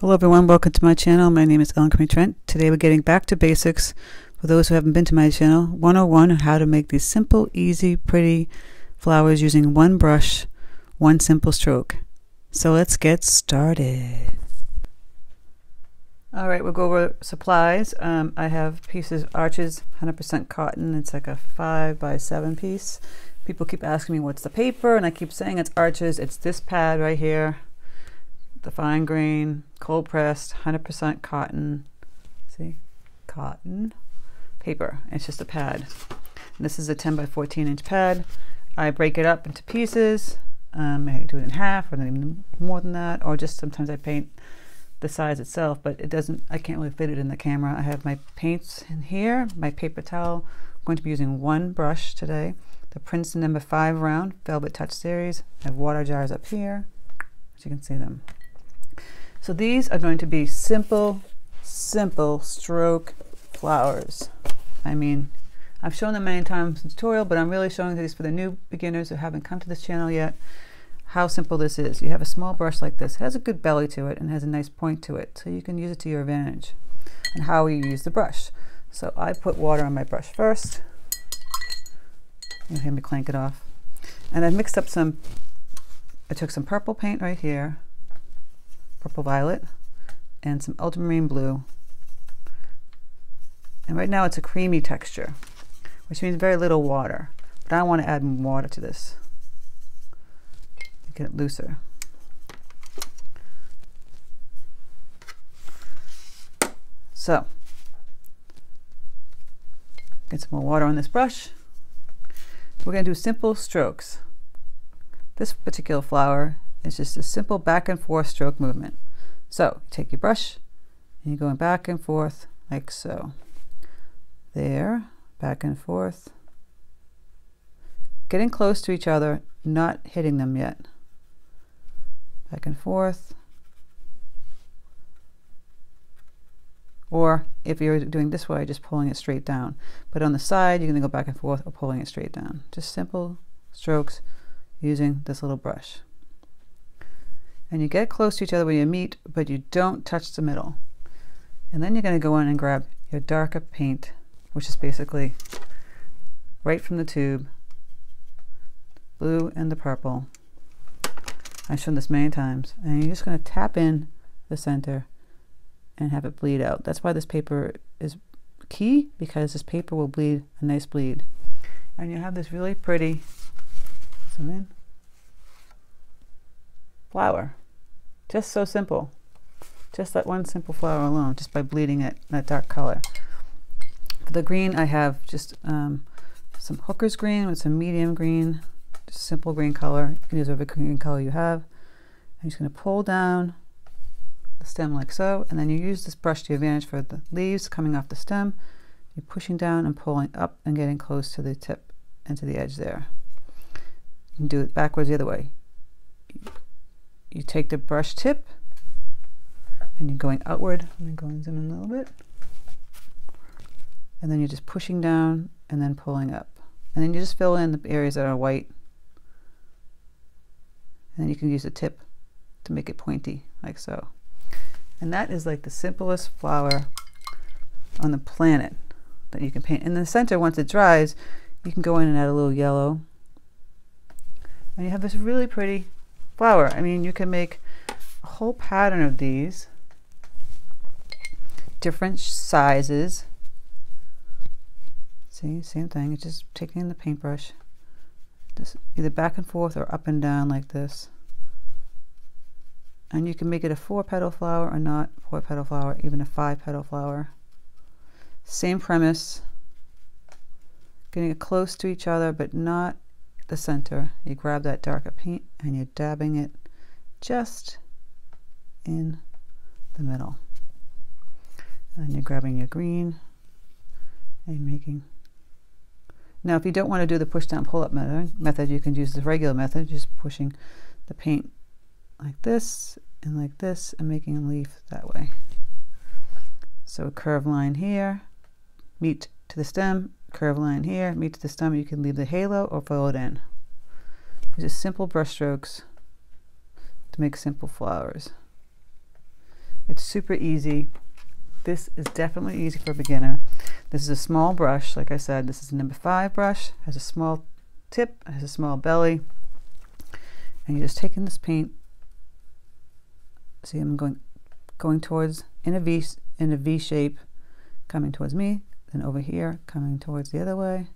Hello everyone, welcome to my channel. My name is Ellen Crimi-Trent. Today we're getting back to basics. For those who haven't been to my channel, 101 on how to make these simple, easy, pretty flowers using one brush, one simple stroke. So let's get started. Alright, we'll go over supplies. Um, I have pieces, arches, 100% cotton. It's like a 5 by 7 piece. People keep asking me what's the paper, and I keep saying it's arches. It's this pad right here the fine grain, cold pressed, 100% cotton. See, cotton paper. It's just a pad. And this is a 10 by 14 inch pad. I break it up into pieces. Um, I do it in half, or even more than that, or just sometimes I paint the size itself, but it doesn't. I can't really fit it in the camera. I have my paints in here, my paper towel. I'm going to be using one brush today. The Princeton number five round Velvet Touch series. I have water jars up here, as you can see them. So these are going to be simple, simple stroke flowers. I mean, I've shown them many times in the tutorial, but I'm really showing these for the new beginners who haven't come to this channel yet, how simple this is. You have a small brush like this. It has a good belly to it and has a nice point to it, so you can use it to your advantage. And how you use the brush. So I put water on my brush first. You hear me clank it off. And I mixed up some, I took some purple paint right here, purple violet, and some ultramarine blue. And right now it's a creamy texture, which means very little water. But I want to add more water to this. Get it looser. So, get some more water on this brush. We're going to do simple strokes. This particular flower it's just a simple back and forth stroke movement. So take your brush and you're going back and forth like so. There, back and forth. Getting close to each other, not hitting them yet. Back and forth. Or if you're doing this way, just pulling it straight down. But on the side, you're going to go back and forth or pulling it straight down. Just simple strokes using this little brush and you get close to each other when you meet, but you don't touch the middle. And then you're going to go in and grab your darker paint, which is basically right from the tube, blue and the purple. I've shown this many times. And you're just going to tap in the center and have it bleed out. That's why this paper is key, because this paper will bleed a nice bleed. And you have this really pretty, zoom in, flower. Just so simple. Just that one simple flower alone, just by bleeding it that dark color. For the green, I have just um, some hooker's green with some medium green, just simple green color. You can use whatever green color you have. I'm just going to pull down the stem like so, and then you use this brush to your advantage for the leaves coming off the stem. You're pushing down and pulling up and getting close to the tip and to the edge there. You can do it backwards the other way you take the brush tip and you're going outward. Let me go and zoom in a little bit. And then you're just pushing down and then pulling up. And then you just fill in the areas that are white. And then you can use the tip to make it pointy, like so. And that is like the simplest flower on the planet that you can paint. In the center, once it dries, you can go in and add a little yellow. And you have this really pretty flower. I mean, you can make a whole pattern of these, different sizes. See, same thing. It's just taking the paintbrush, just either back and forth or up and down like this. And you can make it a four petal flower or not four petal flower, even a five petal flower. Same premise, getting it close to each other, but not the center. You grab that darker paint and you're dabbing it just in the middle. And you're grabbing your green and making. Now, if you don't want to do the push down pull up method, method, you can use the regular method, just pushing the paint like this and like this and making a leaf that way. So a curved line here, meet to the stem, curve line here, meet to the stem. You can leave the halo or fill it in. Just simple brush strokes to make simple flowers. It's super easy. This is definitely easy for a beginner. This is a small brush, like I said, this is a number five brush, has a small tip, has a small belly, and you're just taking this paint. See, I'm going going towards in a V in a V shape, coming towards me, then over here, coming towards the other way.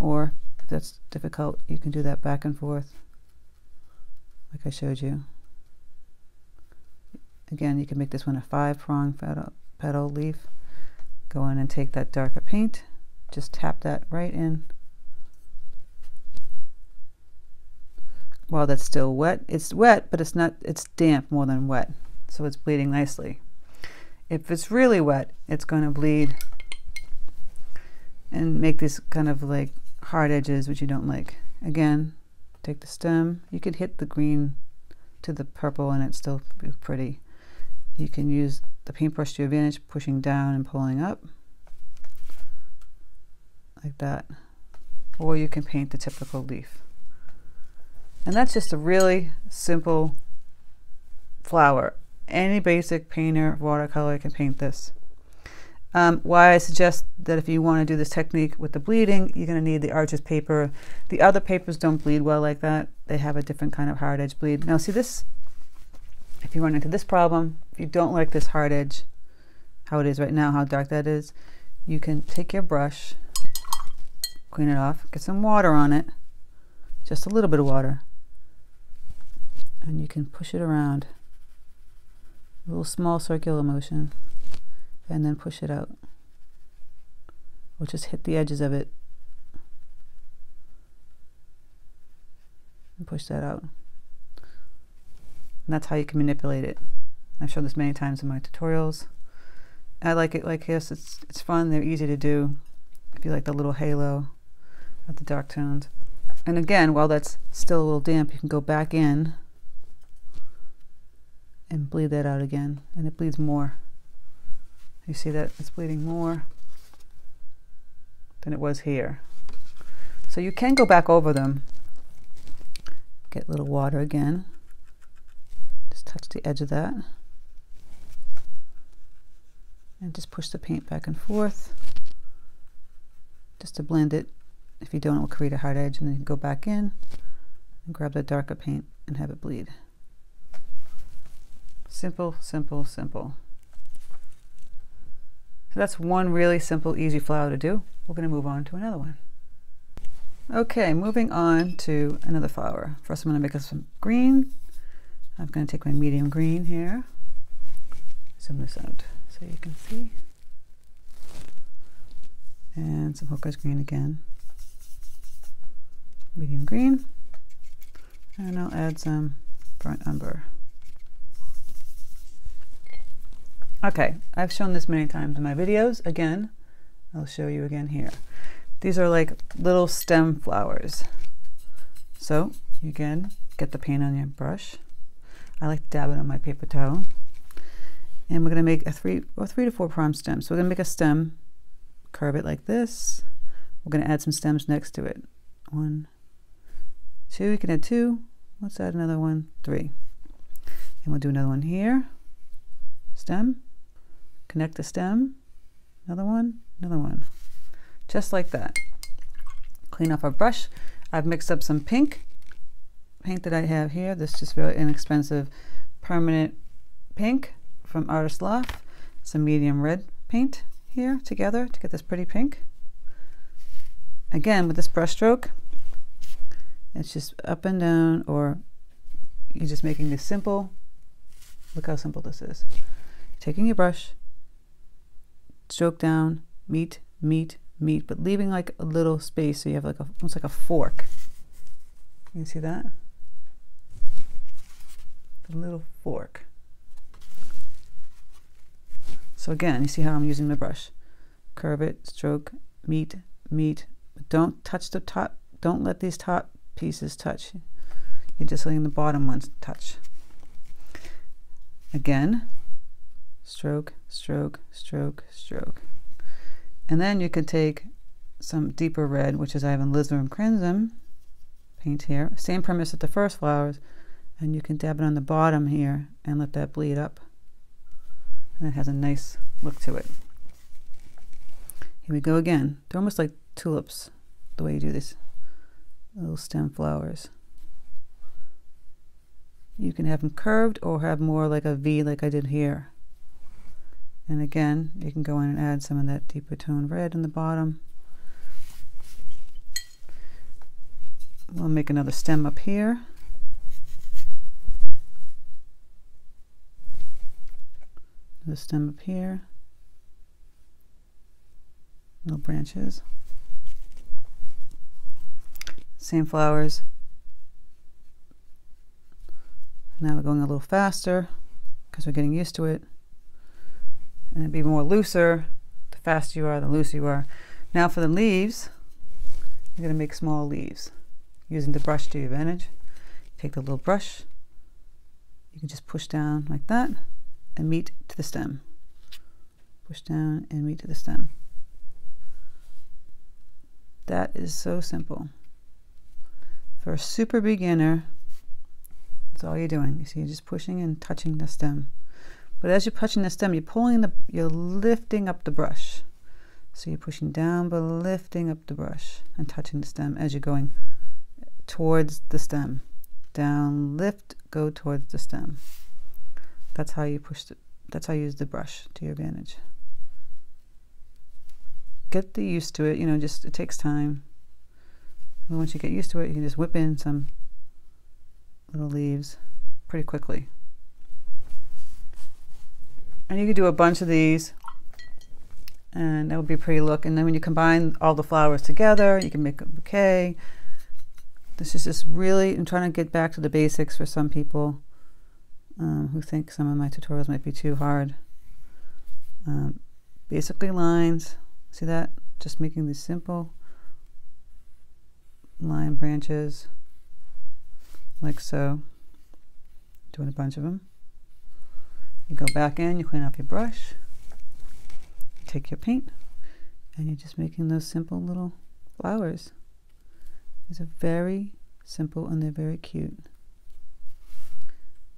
Or if that's difficult, you can do that back and forth, like I showed you. Again, you can make this one a five prong petal, petal leaf. Go in and take that darker paint, just tap that right in. While that's still wet, it's wet, but it's not, it's damp more than wet. So it's bleeding nicely. If it's really wet, it's going to bleed and make these kind of like hard edges, which you don't like. Again, take the stem. You could hit the green to the purple and it's still pretty. You can use the paintbrush to your advantage, pushing down and pulling up like that. Or you can paint the typical leaf. And that's just a really simple flower. Any basic painter watercolor can paint this. Um, why I suggest that if you want to do this technique with the bleeding, you're going to need the Arches paper. The other papers don't bleed well like that. They have a different kind of hard edge bleed. Now see this, if you run into this problem, if you don't like this hard edge, how it is right now, how dark that is, you can take your brush, clean it off, get some water on it, just a little bit of water, and you can push it around, a little small circular motion and then push it out. Or just hit the edges of it and push that out. And that's how you can manipulate it. I've shown this many times in my tutorials. I like it like this. It's, it's fun. They're easy to do. If you like the little halo of the dark tones. And again, while that's still a little damp, you can go back in and bleed that out again. And it bleeds more. You see that it's bleeding more than it was here. So you can go back over them. Get a little water again. Just touch the edge of that. And just push the paint back and forth. Just to blend it. If you don't, it will create a hard edge. And then you can go back in and grab the darker paint and have it bleed. Simple, simple, simple. So that's one really simple, easy flower to do. We're going to move on to another one. Okay, moving on to another flower. First I'm going to make us some green. I'm going to take my medium green here. Zoom this out so you can see. And some Hooker's green again. Medium green. And I'll add some burnt umber. Okay, I've shown this many times in my videos. Again, I'll show you again here. These are like little stem flowers. So you again get the paint on your brush. I like to dab it on my paper towel. And we're gonna make a three or three to four prong stem. So we're gonna make a stem, curve it like this. We're gonna add some stems next to it. One, two, you can add two. Let's add another one, three. And we'll do another one here, stem, connect the stem, another one, another one, just like that. Clean off our brush. I've mixed up some pink paint that I have here. This is just very inexpensive permanent pink from Artist Loft. Some medium red paint here together to get this pretty pink. Again, with this brush stroke, it's just up and down or you're just making this simple. Look how simple this is. Taking your brush, stroke down, meet, meet, meet, but leaving like a little space so you have like a, almost like a fork. You see that? A little fork. So again, you see how I'm using the brush. Curve it, stroke, meet, meet. But don't touch the top. Don't let these top pieces touch. You're just letting the bottom ones touch. Again, stroke, stroke, stroke, stroke. And then you can take some deeper red, which is I have alizarin crimson paint here. Same premise with the first flowers. And you can dab it on the bottom here and let that bleed up And it has a nice look to it. Here we go again. They're almost like tulips, the way you do these little stem flowers. You can have them curved or have more like a V like I did here. And again, you can go in and add some of that deeper tone red in the bottom. We'll make another stem up here. The stem up here. Little branches. Same flowers. Now we're going a little faster because we're getting used to it. And it'd be more looser. The faster you are, the looser you are. Now for the leaves, you're going to make small leaves using the brush to your advantage. Take the little brush, you can just push down like that and meet to the stem. Push down and meet to the stem. That is so simple. For a super beginner, that's all you're doing. You see, you're just pushing and touching the stem. But as you're touching the stem, you're pulling the, you're lifting up the brush. So you're pushing down, but lifting up the brush and touching the stem as you're going towards the stem. Down, lift, go towards the stem. That's how you push it. That's how you use the brush to your advantage. Get the used to it, you know, just it takes time. And once you get used to it, you can just whip in some little leaves pretty quickly. And you could do a bunch of these and that would be a pretty look. And then when you combine all the flowers together, you can make a bouquet. This is just really, I'm trying to get back to the basics for some people um, who think some of my tutorials might be too hard. Um, basically lines, see that? Just making these simple line branches like so. Doing a bunch of them. You go back in, you clean off your brush, you take your paint, and you're just making those simple little flowers. These are very simple and they're very cute.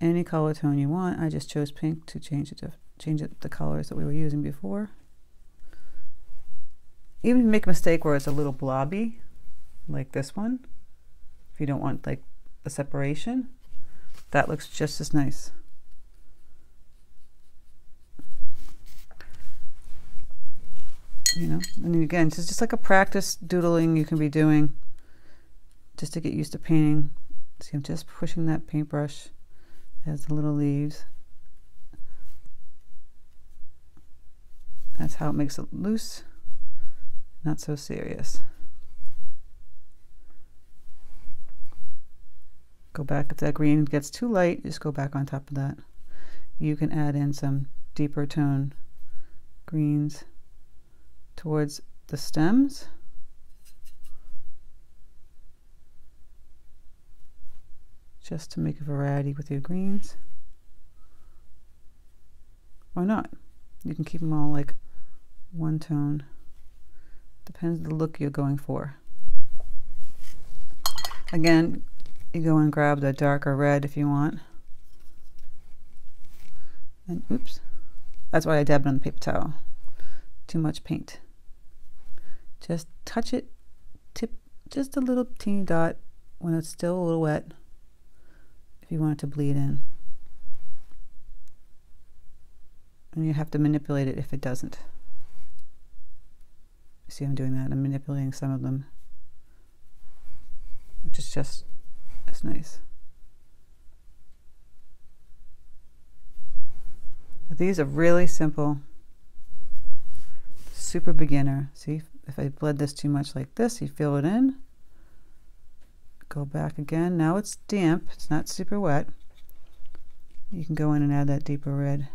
Any color tone you want. I just chose pink to change it to change it the colors that we were using before. Even make a mistake where it's a little blobby, like this one. If you don't want like a separation, that looks just as nice. You know, and again, it's just like a practice doodling you can be doing just to get used to painting. See, I'm just pushing that paintbrush as the little leaves. That's how it makes it loose, not so serious. Go back if that green gets too light, just go back on top of that. You can add in some deeper tone greens towards the stems. Just to make a variety with your greens. Why not. You can keep them all like one tone. Depends on the look you're going for. Again, you go and grab the darker red if you want. And oops, that's why I dabbed on the paper towel. Too much paint. Just touch it, tip just a little teeny dot when it's still a little wet if you want it to bleed in. And you have to manipulate it if it doesn't. See, I'm doing that. I'm manipulating some of them, which is just as nice. These are really simple, super beginner. See, if I bled this too much like this, you fill it in. Go back again. Now it's damp. It's not super wet. You can go in and add that deeper red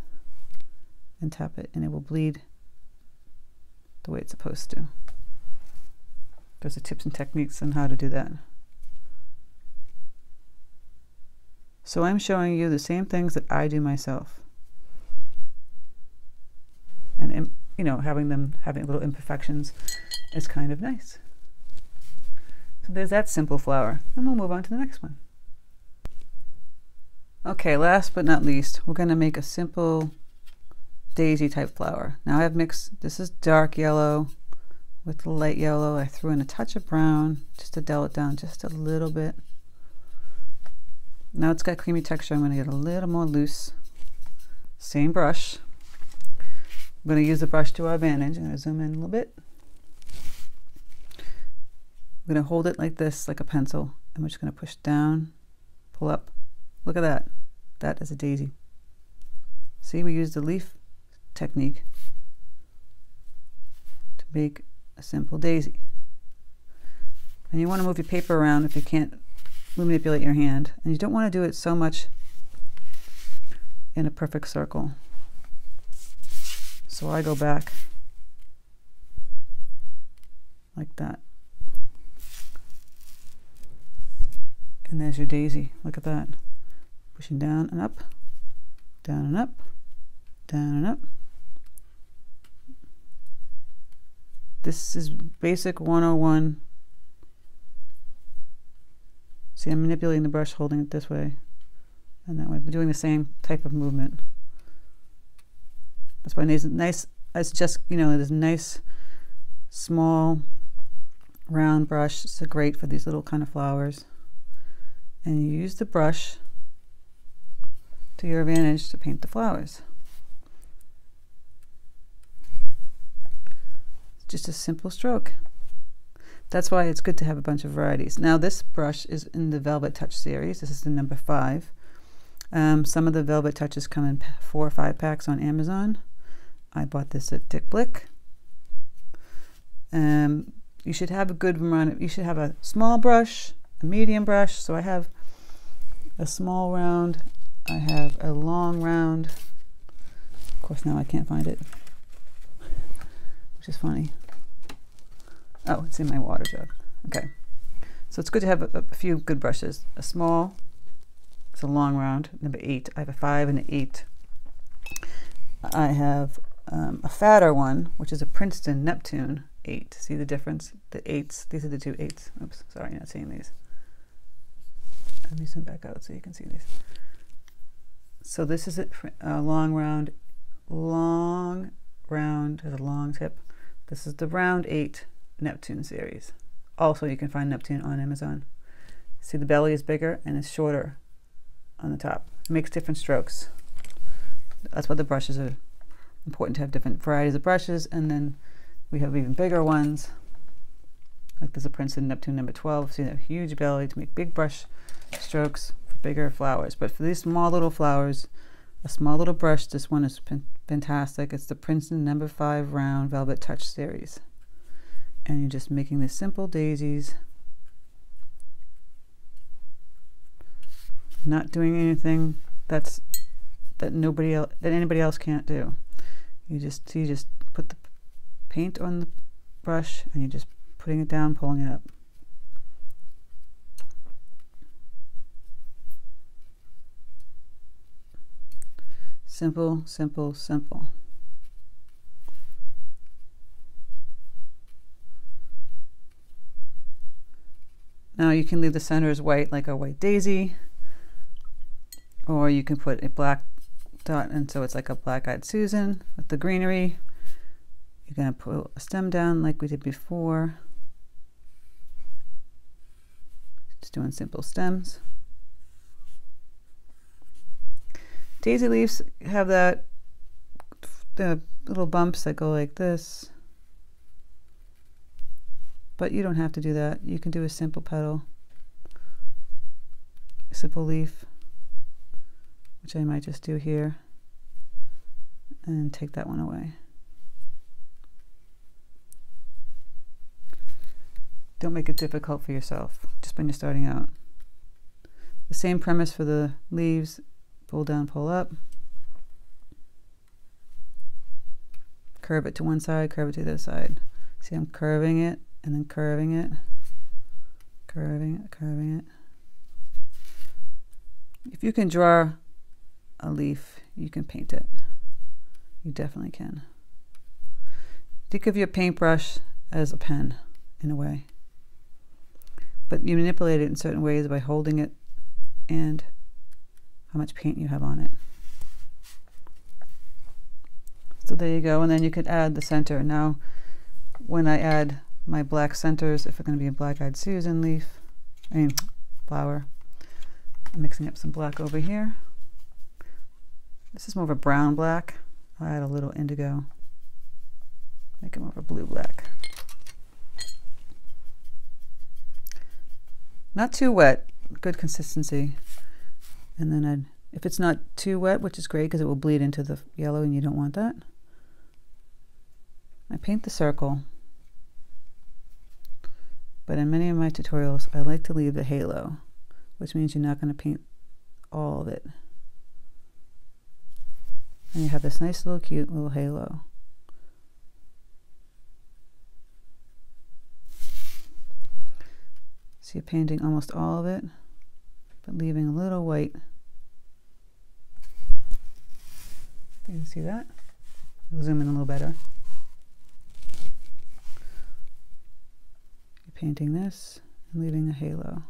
and tap it and it will bleed the way it's supposed to. Those are tips and techniques on how to do that. So I'm showing you the same things that I do myself. And, you know, having them, having little imperfections is kind of nice. So there's that simple flower. And we'll move on to the next one. Okay, last but not least, we're going to make a simple daisy type flower. Now I've mixed, this is dark yellow with light yellow. I threw in a touch of brown just to dull it down just a little bit. Now it's got creamy texture. I'm going to get a little more loose. Same brush. I'm going to use the brush to our advantage. I'm going to zoom in a little bit. I'm going to hold it like this, like a pencil. And we're just going to push down, pull up. Look at that. That is a daisy. See, we used the leaf technique to make a simple daisy. And you want to move your paper around if you can't manipulate your hand. And you don't want to do it so much in a perfect circle. So I go back like that. And there's your daisy. Look at that. Pushing down and up, down and up, down and up. This is basic 101. See, I'm manipulating the brush, holding it this way and that way. Doing the same type of movement. That's why nice, it's just, you know, this nice, small, round brush. It's great for these little kind of flowers. And you use the brush to your advantage to paint the flowers. just a simple stroke. That's why it's good to have a bunch of varieties. Now this brush is in the Velvet Touch series. This is the number five. Um, some of the Velvet Touches come in four or five packs on Amazon. I bought this at Dick Blick. Um, you should have a good run. You should have a small brush, a medium brush. So I have a small round. I have a long round. Of course, now I can't find it, which is funny. Oh, it's in my water jug. Okay. So it's good to have a, a few good brushes. A small, it's a long round, number eight. I have a five and an eight. I have um, a fatter one, which is a Princeton Neptune eight. See the difference? The eights, these are the two eights. Oops, sorry, you're not seeing these. Let me zoom back out so you can see these. So this is a, a long round, long round, has a long tip. This is the round eight Neptune series. Also, you can find Neptune on Amazon. See, the belly is bigger and it's shorter on the top. It makes different strokes. That's what the brushes are important to have different varieties of brushes. And then we have even bigger ones. Like there's a Princeton Neptune number 12. See that huge belly to make big brush strokes for bigger flowers. But for these small little flowers, a small little brush, this one is fantastic. It's the Princeton number 5 round Velvet Touch series and you're just making the simple daisies not doing anything that's that nobody else that anybody else can't do you just you just put the paint on the brush and you're just putting it down pulling it up. Simple simple simple. Now you can leave the center as white like a white daisy or you can put a black dot and so it's like a black-eyed Susan with the greenery. You're going to pull a stem down like we did before. Just doing simple stems. Daisy leaves have that the little bumps that go like this but you don't have to do that. You can do a simple petal, simple leaf, which I might just do here, and take that one away. Don't make it difficult for yourself, just when you're starting out. The same premise for the leaves, pull down, pull up. Curve it to one side, curve it to the other side. See, I'm curving it and then curving it, curving it, curving it. If you can draw a leaf, you can paint it. You definitely can. Think of your paintbrush as a pen, in a way. But you manipulate it in certain ways by holding it and how much paint you have on it. So there you go, and then you could add the center. Now, when I add my black centers, if it's going to be a black-eyed Susan leaf, I mean flower, I'm mixing up some black over here. This is more of a brown black. I'll add a little indigo. Make it more of a blue black. Not too wet, good consistency. And then I'd, if it's not too wet, which is great because it will bleed into the yellow and you don't want that, I paint the circle. But in many of my tutorials, I like to leave the halo, which means you're not going to paint all of it. And you have this nice little cute little halo. So you're painting almost all of it, but leaving a little white. You can see that? I'll zoom in a little better. You're painting this and leaving a halo.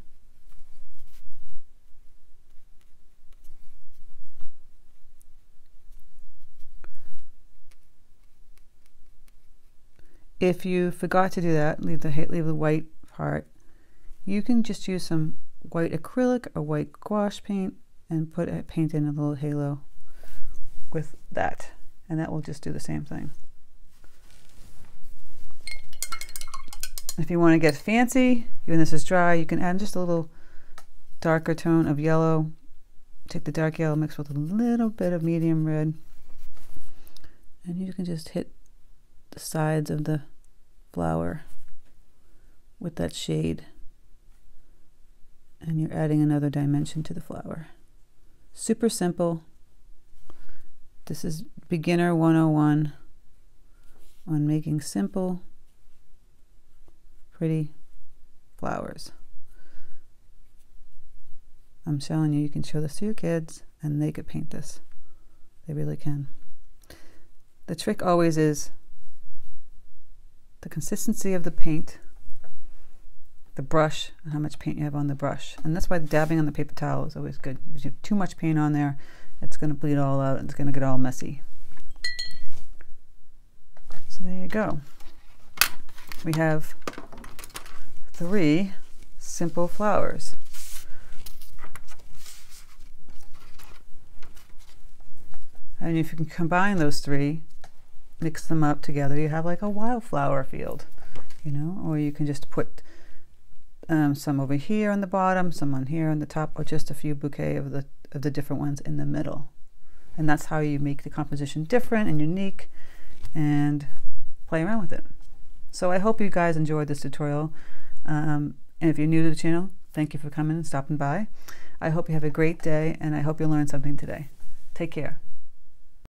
If you forgot to do that, leave the leave the white part. You can just use some white acrylic or white gouache paint and put a paint in a little halo with that, and that will just do the same thing. If you want to get fancy, even this is dry, you can add just a little darker tone of yellow. Take the dark yellow, mix with a little bit of medium red, and you can just hit the sides of the flower with that shade and you're adding another dimension to the flower. Super simple. This is beginner 101 on making simple, pretty flowers. I'm showing you, you can show this to your kids and they could paint this. They really can. The trick always is the consistency of the paint, the brush, and how much paint you have on the brush. And that's why dabbing on the paper towel is always good. If you have too much paint on there, it's going to bleed all out and it's going to get all messy. So there you go. We have three simple flowers. And if you can combine those three, mix them up together, you have like a wildflower field, you know, or you can just put um, some over here on the bottom, some on here on the top, or just a few bouquet of the, of the different ones in the middle. And that's how you make the composition different and unique and play around with it. So I hope you guys enjoyed this tutorial. Um, and if you're new to the channel, thank you for coming and stopping by. I hope you have a great day and I hope you learned something today. Take care.